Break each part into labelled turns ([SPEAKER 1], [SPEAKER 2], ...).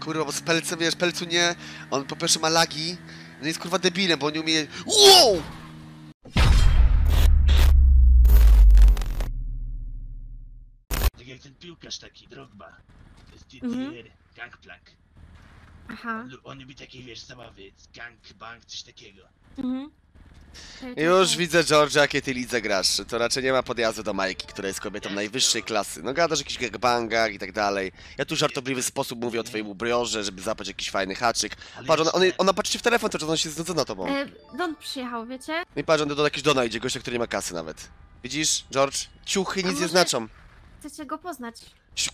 [SPEAKER 1] Kurwa, bo z Pelcem, wiesz, Pelcu nie... On po pierwsze ma lagi, no jest kurwa debilem, bo on nie umie... Wow!
[SPEAKER 2] Tak jak ten piłkarz taki, Drogba. To jest
[SPEAKER 3] Mhm.
[SPEAKER 2] Gangplank.
[SPEAKER 3] Aha.
[SPEAKER 2] On, on lubi takie, wiesz, zabawy, gangbang, coś takiego.
[SPEAKER 3] Mhm.
[SPEAKER 1] Już widzę, George, jakie ty lidze grasz. To raczej nie ma podjazdu do Majki, która jest kobietą najwyższej klasy. No gadasz o jakichś gangbangach i tak dalej. Ja tu w żartobliwy sposób mówię o twoim ubriorze, żeby zapać jakiś fajny haczyk. Patrz, ona, ona, ona patrzy w telefon, to ona się znudzona tobą.
[SPEAKER 3] E, Don przyjechał, wiecie?
[SPEAKER 1] No i patrz, on do jakiś dona idzie, gościa, który nie ma kasy nawet. Widzisz, George? Ciuchy nic nie
[SPEAKER 3] może-
[SPEAKER 1] znaczą.
[SPEAKER 3] Chcecie go poznać.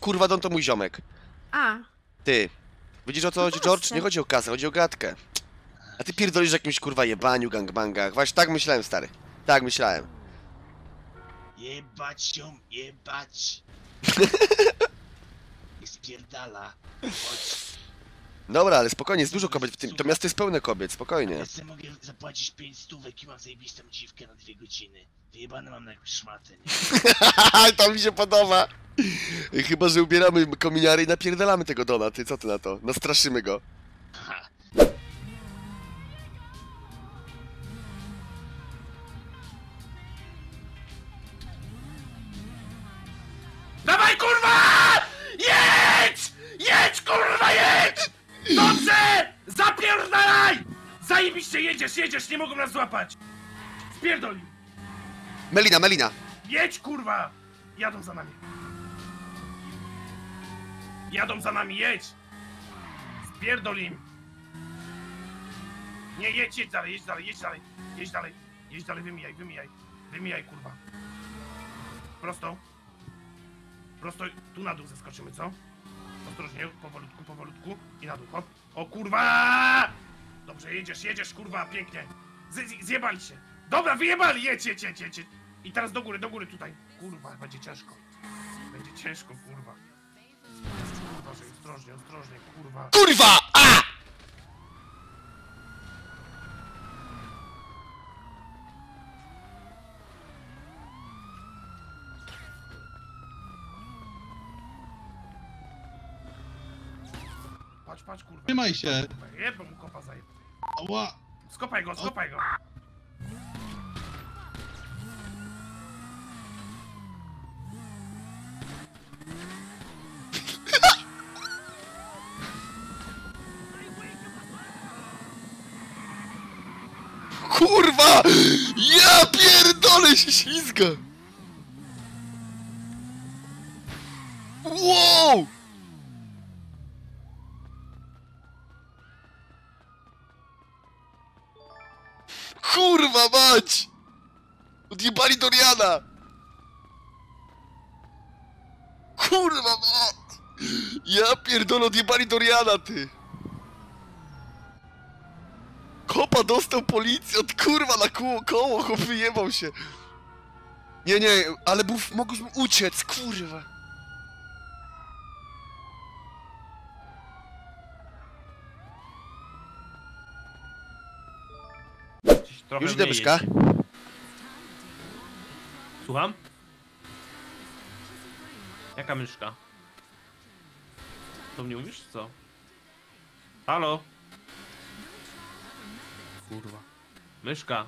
[SPEAKER 1] Kurwa, Don to mój ziomek.
[SPEAKER 3] A,
[SPEAKER 1] Ty. Widzisz o co
[SPEAKER 3] No
[SPEAKER 1] chodzi, George?
[SPEAKER 3] proszę.
[SPEAKER 1] Nie chodzi o kasę, chodzi o gadkę. A ty pierdolisz o jakimś kurwa jebaniu, gangbangach. Właśnie tak myślałem, stary. Tak myślałem.
[SPEAKER 2] Jebać ją, jebać! Nie spierdala. Chodź.
[SPEAKER 1] Dobra, ale spokojnie, jest dużo kobiet w tym. To miasto jest pełne kobiet, spokojnie.
[SPEAKER 2] Ja sobie mogę zapłacić 5 stówek i mam zajebistą dziwkę na dwie godziny. Wyjebane mam na jakąś szmatę, nie?
[SPEAKER 1] to mi się podoba. Chyba, że ubieramy kominiary i napierdalamy tego Dona, ty co ty na to? Nastraszymy go.
[SPEAKER 2] Zajebiście jedziesz, jedziesz, nie mogą nas złapać! Spierdol im.
[SPEAKER 1] Melina, Melina!
[SPEAKER 2] Jedź kurwa! Jadą za nami. Jadą za nami, jedź! Spierdol im! Nie, jedź, jedź dalej, jedź dalej, jedź dalej, jedź dalej, jedź dalej, wymijaj, wymijaj, wymijaj kurwa. Prosto. Prosto, tu na dół zeskoczymy, co? Ostrożnie, powolutku, powolutku i na dół, hop. O kurwa! Dobrze, jedziesz, jedziesz, kurwa, pięknie. Z, z, zjebali się. Dobra, wyjebali, jedź, jedź, jedź, jedź. I teraz do góry, do góry tutaj. Kurwa, będzie ciężko. Będzie ciężko, kurwa. Uważaj, ostrożnie, ostrożnie, kurwa.
[SPEAKER 1] Kurwa! A!
[SPEAKER 2] Patrz, patrz, kurwa.
[SPEAKER 4] Trzymaj się.
[SPEAKER 2] Zajeb.
[SPEAKER 4] Ała.
[SPEAKER 2] Skopaj go, skopaj go.
[SPEAKER 1] Kurwa! Ja pierdolę się ślizga! Kurwa mać! Odjebali Doriana! Kurwa mać! Ja pierdolę, odjebali Doriana, ty! Kopa dostał policjant, kurwa, na koło, koło, chłop wyjebał się. Nie, nie, ale był, mogłem uciec, kurwa.
[SPEAKER 2] Trochę
[SPEAKER 1] Już idę,
[SPEAKER 2] mniej
[SPEAKER 1] Byszka.
[SPEAKER 2] jeździ. Słucham? Jaka myszka? To mnie umiesz, czy co? Halo? Kurwa. Myszka.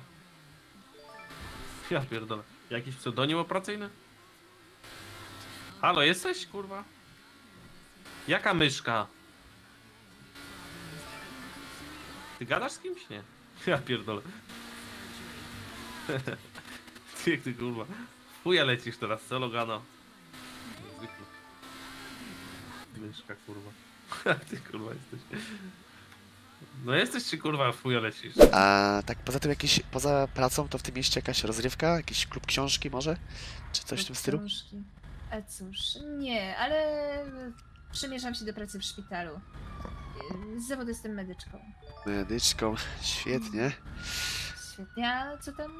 [SPEAKER 2] Ja pierdolę. Jakiś pseudonim operacyjny? Halo, jesteś, kurwa? Jaka myszka? Ty gadasz z kimś? Nie. Ja pierdolę. Ty, jak ty kurwa. Chuja lecisz teraz, co Logano? Myszka kurwa. Ty kurwa jesteś. No jesteś czy kurwa w chuja lecisz?
[SPEAKER 1] A tak poza tym jakieś, poza pracą, to w tym mieście jakaś rozrywka? Jakiś klub książki może? Czy coś w tym stylu?
[SPEAKER 5] Książki. A cóż, nie, ale przymierzam się do pracy w szpitalu. Z zawodu jestem medyczką.
[SPEAKER 1] Medyczką, świetnie.
[SPEAKER 5] Świetnie, a co tam?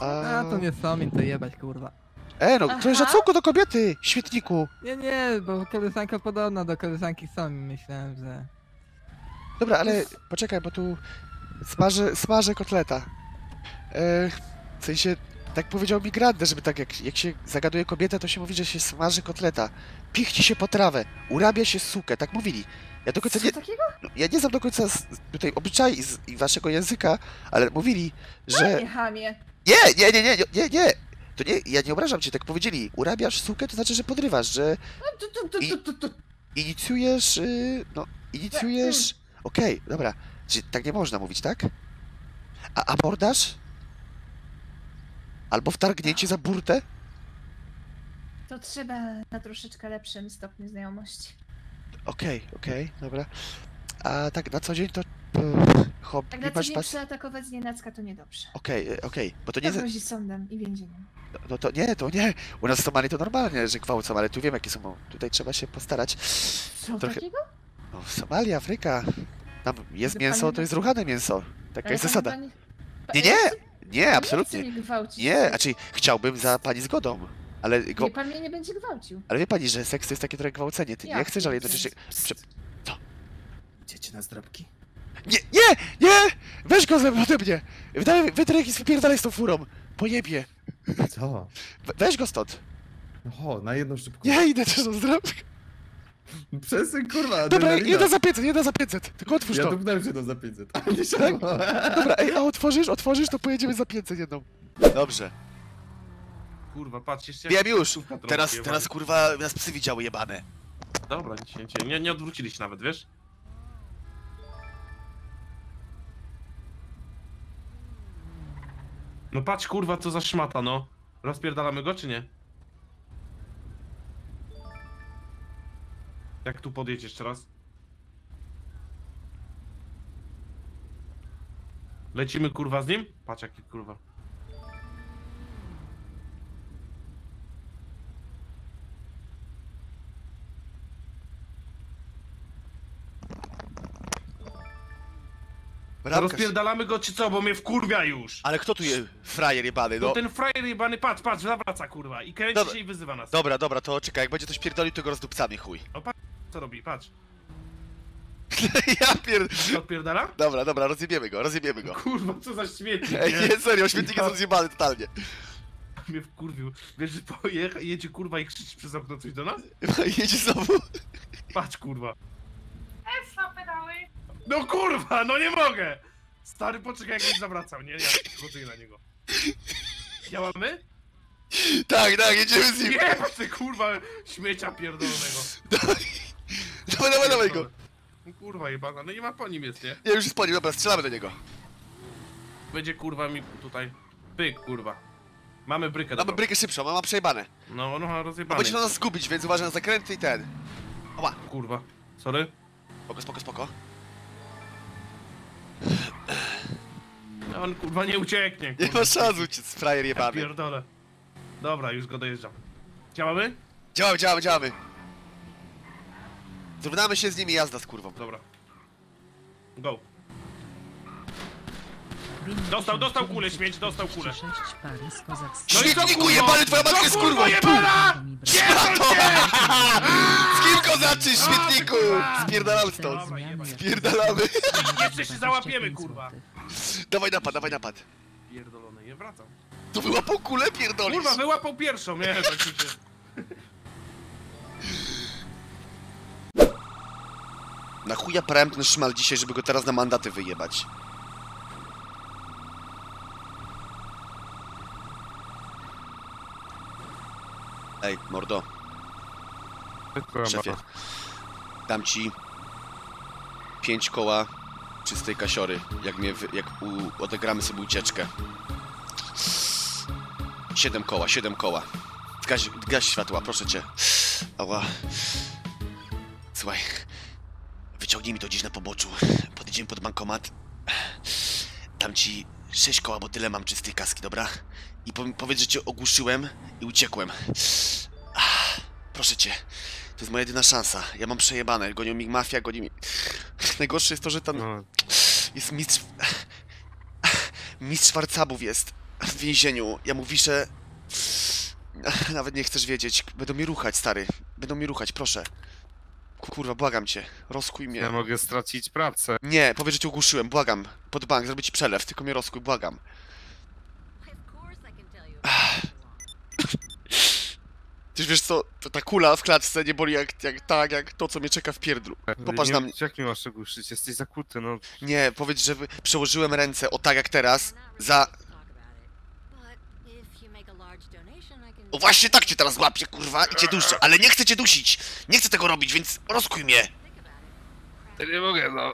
[SPEAKER 1] A,
[SPEAKER 6] A to nie są im to jebać, kurwa.
[SPEAKER 1] E, no, to jest
[SPEAKER 5] Aha.
[SPEAKER 1] szacunku do kobiety, świetniku.
[SPEAKER 6] Nie, nie, bo koleżanka podobna do koleżanki są myślałem, że...
[SPEAKER 1] Dobra, ale poczekaj, bo tu smażę, smażę kotleta. E, w sensie, Tak powiedział mi Grande, żeby tak jak, jak się zagaduje kobietę, to się mówi, że się smaży kotleta. Pichci się po trawę, urabia się sukę, tak mówili. Ja do końca
[SPEAKER 5] Co
[SPEAKER 1] nie,
[SPEAKER 5] takiego?
[SPEAKER 1] ja nie znam do końca z, tutaj obyczai z, i waszego języka, ale mówili, że...
[SPEAKER 5] Nie chamie.
[SPEAKER 1] Nie, nie, nie, nie, nie, nie. To nie, ja nie obrażam cię, tak powiedzieli. Urabiasz sukę, to znaczy, że podrywasz, że
[SPEAKER 5] No,
[SPEAKER 1] I- inicjujesz, yy, no, inicjujesz... Okej, dobra. Czy tak nie można mówić, tak? A abordaż? Albo wtargnięcie za burtę?
[SPEAKER 5] To trzeba na troszeczkę lepszym stopniu znajomości.
[SPEAKER 1] Okej, okej, dobra. A tak na co dzień to... Hobby
[SPEAKER 5] Tak na co dzień
[SPEAKER 1] pas...
[SPEAKER 5] przyatakować z nienacka to niedobrze.
[SPEAKER 1] Okej, e, okej, bo to
[SPEAKER 5] To
[SPEAKER 1] nie... za-
[SPEAKER 5] grozi sądem i więzieniem.
[SPEAKER 1] No to nie, to nie. U nas w Somalii to normalnie, że gwałcą, ale tu wiem jakie są. Tutaj trzeba się postarać.
[SPEAKER 5] Co
[SPEAKER 1] Trochę-
[SPEAKER 5] takiego?
[SPEAKER 1] No, w Somalii, Afryka. Tam jest mięso, to jest
[SPEAKER 5] tak-
[SPEAKER 1] ruchane mięso. Taka
[SPEAKER 5] Ale
[SPEAKER 1] jest zasada.
[SPEAKER 5] pani- pa-
[SPEAKER 1] Nie,
[SPEAKER 5] ja
[SPEAKER 1] nie!
[SPEAKER 5] chcę-
[SPEAKER 1] Nie, absolutnie.
[SPEAKER 5] chcę mnie gwałcić.
[SPEAKER 1] Nie, znaczy chciałbym za pani zgodą. Ale, go,
[SPEAKER 5] Nie, pan mnie nie będzie gwałcił.
[SPEAKER 1] ale wie pani, że seks to jest takie trochę gwałcenie. Ty nie
[SPEAKER 5] Jak
[SPEAKER 1] chcesz, ale
[SPEAKER 5] to
[SPEAKER 1] jednocześnie. Prze...
[SPEAKER 4] Idziecie na zdrabki?
[SPEAKER 1] Nie, nie, nie! Weź go ze mną ode mnie! Wydaj, wydaj jakiś wypierdalaj z tą furą! Pojebie!
[SPEAKER 4] Co?
[SPEAKER 1] We- Weź go stąd!
[SPEAKER 4] No na jedną szybko.
[SPEAKER 1] Nie idę też do zdrowia.
[SPEAKER 4] Przestań kurwa,
[SPEAKER 1] Dobra, jedna za 500, jedna za 500. Tylko otwórz
[SPEAKER 4] Ja
[SPEAKER 1] to.
[SPEAKER 4] dupnąłem się to za 500. A nie siadło.
[SPEAKER 1] Dobra, ej, a otworzysz, otworzysz, to pojedziemy za 500 jedną. Dobrze.
[SPEAKER 2] Kurwa, patrz, jeszcze...
[SPEAKER 1] Wiem już. Teraz, teraz kurwa nas psy widziały jebane.
[SPEAKER 2] Dobra, nic się nie. Nie, nie odwróciliście nawet, wiesz? No patrz, kurwa, co za szmata, no. Rozpierdalamy go, czy nie? Jak tu podjeść jeszcze raz? Lecimy, kurwa, z nim? Patrz, jaki, kurwa.
[SPEAKER 1] Bramka się-
[SPEAKER 2] Rozpierdalamy go, czy co? Bo mnie wkurwia już.
[SPEAKER 1] Ale kto tu je frajer jebany,
[SPEAKER 2] No
[SPEAKER 1] no?
[SPEAKER 2] ten frajer jebany, patrz, patrz, zawraca, kurwa. I kręci
[SPEAKER 1] Dobra.
[SPEAKER 2] się i wyzywa nas.
[SPEAKER 1] Dobra, dobra, to czekaj, jak będzie coś pierdolił, to go rozdupcamy, chuj.
[SPEAKER 2] Co robi? Patrz.
[SPEAKER 1] ja pier...
[SPEAKER 2] Odpierdala?
[SPEAKER 1] Dobra, dobra, rozjebiemy go, rozjebiemy go.
[SPEAKER 2] Kurwa, co za śmietnik,
[SPEAKER 1] Ej,
[SPEAKER 2] nie?
[SPEAKER 1] nie, serio, śmietniki są zjebane totalnie.
[SPEAKER 2] Mnie wkurwił. Wiesz, że pojecha, jedzie kurwa i krzyczy przez okno coś do nas?
[SPEAKER 1] Jedzie znowu.
[SPEAKER 2] Patrz, kurwa. No kurwa, no nie mogę! Stary, poczekaj, jak mnie zawracał, nie? Ja chodzę na niego. Działamy?
[SPEAKER 1] Tak, tak, jedziemy z nim.
[SPEAKER 2] Nie, ty kurwa śmiecia pierdolonego.
[SPEAKER 1] Dawaj, dawaj, dawaj go.
[SPEAKER 2] No Kurwa jebana, no nie ma po nim jest, nie?
[SPEAKER 1] Nie, już jest po nim, dobra, strzelamy do niego.
[SPEAKER 2] Będzie kurwa mi tutaj... Pyk, kurwa. Mamy brykę
[SPEAKER 1] Mamy
[SPEAKER 2] dobrą.
[SPEAKER 1] brykę szybszą, a ma przejebane.
[SPEAKER 2] No, no,
[SPEAKER 1] A
[SPEAKER 2] rozjebany.
[SPEAKER 1] będzie na nas zgubić, więc uważaj na zakręty i ten. Oła,
[SPEAKER 2] Kurwa. Sorry?
[SPEAKER 1] spoko, spoko, spoko.
[SPEAKER 2] No, on kurwa nie ucieknie.
[SPEAKER 1] Nie
[SPEAKER 2] kurwa.
[SPEAKER 1] ma szans uciec, frajer jebany.
[SPEAKER 2] pierdolę. Dobra, już go dojeżdżam. Działamy?
[SPEAKER 1] Działamy, działamy, działamy. Zrównamy się z nimi jazda z kurwą.
[SPEAKER 2] Dobra. Go. Dostał, dostał kulę, śmieć, dostał kulę. No i co
[SPEAKER 1] Śmietniku
[SPEAKER 2] kurwa?
[SPEAKER 1] jebany, twoja matka jest
[SPEAKER 2] kurwa
[SPEAKER 1] kurwą!
[SPEAKER 2] jebana!
[SPEAKER 1] Szmato! Z kim kozaczysz,
[SPEAKER 2] kurwa!
[SPEAKER 1] Spierdalamy stąd. Spierdalamy.
[SPEAKER 2] Jeszcze się załapiemy, kurwa.
[SPEAKER 1] Dawaj napad, dawaj napad.
[SPEAKER 2] Pierdolone, nie wracam.
[SPEAKER 1] To wyłapał kulę, pierdolisz.
[SPEAKER 2] Kurwa, wyłapał pierwszą, nie? Tak się...
[SPEAKER 1] Na chuja prałem ten szmal dzisiaj, żeby go teraz na mandaty wyjebać. Ej, mordo, szefie. Dam ci pięć koła czystej kasiory, jak mnie, jak u, odegramy sobie ucieczkę. Siedem koła, siedem koła. Gaś, gaś światła, proszę cię. Ała. Słuchaj, wyciągnij mi to gdzieś na poboczu. Podjedziemy pod bankomat. Dam ci sześć koła, bo tyle mam czystej kaski, dobra? I po, powiedz, że cię ogłuszyłem i uciekłem. Ach, proszę cię. To jest moja jedyna szansa. Ja mam przejebane. Gonią mi mafia, goni mi... Najgorsze jest to, że tam
[SPEAKER 2] No,
[SPEAKER 1] jest mistrz... Mistrz Warcabów jest w więzieniu. Ja mu wiszę... Nawet nie chcesz wiedzieć. Będą mi ruchać, stary. Będą mi ruchać, proszę. Kurwa, błagam cię. Rozkuj mnie.
[SPEAKER 7] Ja mogę stracić pracę.
[SPEAKER 1] Nie, powiedz, że cię ogłuszyłem, błagam. Pod bank, zrobić przelew, tylko mnie rozkuj, błagam. Tyż wiesz co, to ta kula w klatce nie boli jak, jak tak, jak to, co mnie czeka w pierdlu. Popatrz
[SPEAKER 7] nie,
[SPEAKER 1] na mnie.
[SPEAKER 7] Jak mi masz ogłuszyć? Jesteś zakuty, no.
[SPEAKER 1] Nie, powiedz, że przełożyłem ręce, o tak jak teraz, za... O właśnie tak cię teraz łapię, kurwa, i cię duszę, ale nie chcę cię dusić! Nie chcę tego robić, więc rozkuj mnie!
[SPEAKER 7] To nie mogę, no.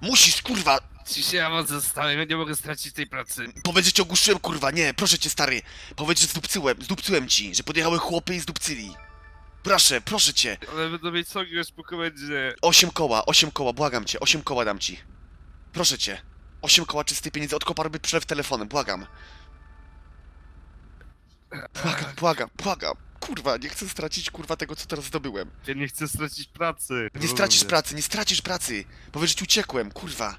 [SPEAKER 1] Musisz, kurwa!
[SPEAKER 7] Ci się ja zostałem, ja nie mogę stracić tej pracy.
[SPEAKER 1] Powiedz, że cię ogłuszyłem, kurwa, nie, proszę cię, stary. Powiedz, że zdupcyłem, zdupcyłem ci, że podjechały chłopy i zdupcyli. Proszę, proszę cię.
[SPEAKER 7] Ale będę mieć soki już po komendzie.
[SPEAKER 1] Osiem koła, osiem koła, błagam cię, osiem koła dam ci. Proszę cię. Osiem koła czystej pieniędzy, od kopa robię przelew telefonem, błagam. Błagam, błagam, błagam. Kurwa, nie chcę stracić, kurwa, tego, co teraz zdobyłem.
[SPEAKER 7] Ja nie chcę stracić pracy.
[SPEAKER 1] Nie stracisz pracy, nie stracisz pracy. Powiedz, że ci uciekłem, kurwa.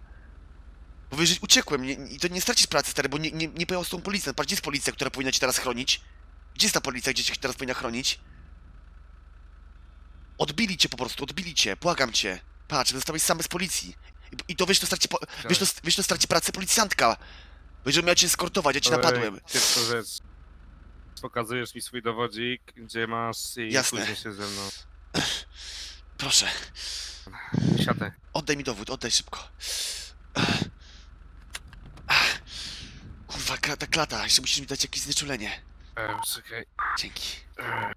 [SPEAKER 1] Powiedz, że uciekłem nie, i to nie stracisz pracy, stary, bo nie, nie, nie pojechał z tą policją. Patrz, gdzie jest policja, która powinna cię teraz chronić? Gdzie jest ta policja, gdzie cię teraz powinna chronić? Odbili cię po prostu, odbili cię, błagam cię. Patrz, zostałeś sam bez policji. I, i to wiesz, to straci, po, wiesz, to, wiesz, to straci pracę policjantka. Że miał cię skortować, ja ci napadłem.
[SPEAKER 7] Rzecz. Pokazujesz mi swój dowodzik, gdzie masz i
[SPEAKER 1] Jasne.
[SPEAKER 7] się ze mną.
[SPEAKER 1] Proszę,
[SPEAKER 7] Siadę.
[SPEAKER 1] oddaj mi dowód, oddaj szybko. Kurwa, ta klata, jeszcze musisz mi dać jakieś znieczulenie.
[SPEAKER 7] E, czekaj.
[SPEAKER 1] Dzięki.
[SPEAKER 7] E,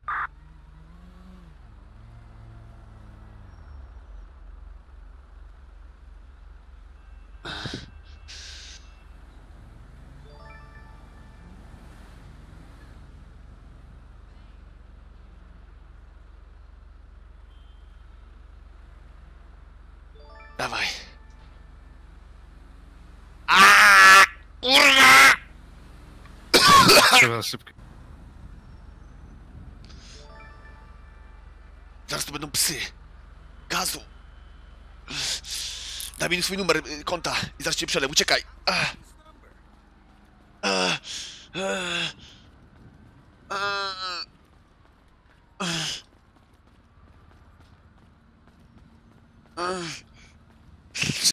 [SPEAKER 7] Trzeba szybko.
[SPEAKER 1] Zaraz to będą psy. Gazu. Daj mi swój numer y, konta i zaraz cię przelew. Uciekaj. Ach. Ach. Ach. Ach.